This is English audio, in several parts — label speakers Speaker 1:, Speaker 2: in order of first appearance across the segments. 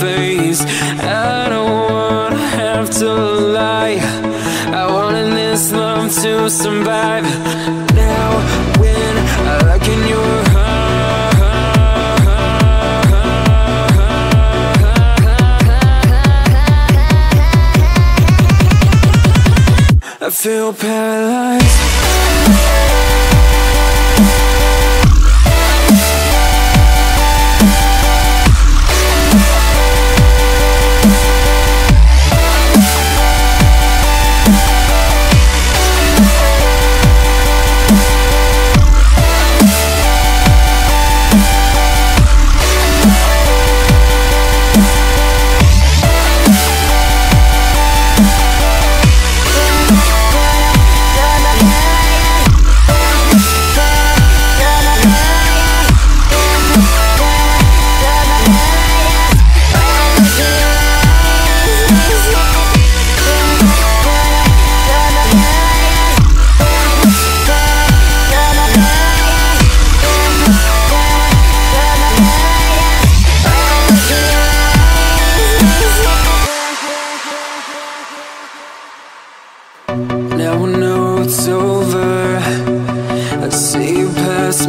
Speaker 1: face. I don't wanna have to lie. I wanted this love to survive. Now when I look in your heart I feel paralyzed.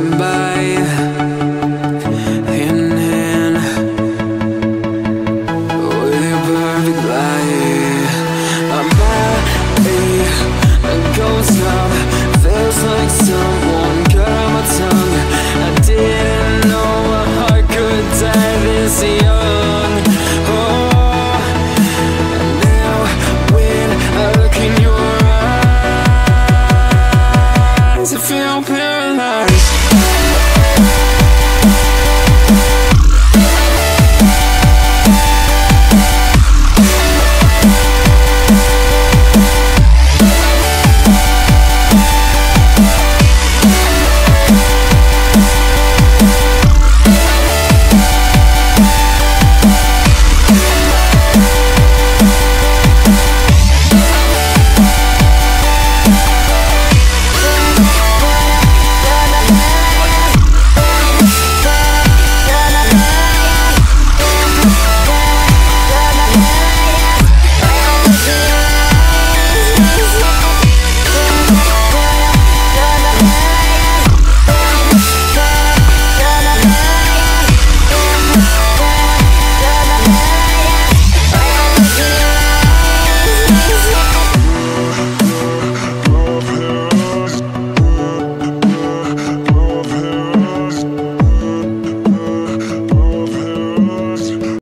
Speaker 1: Know